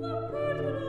La pedra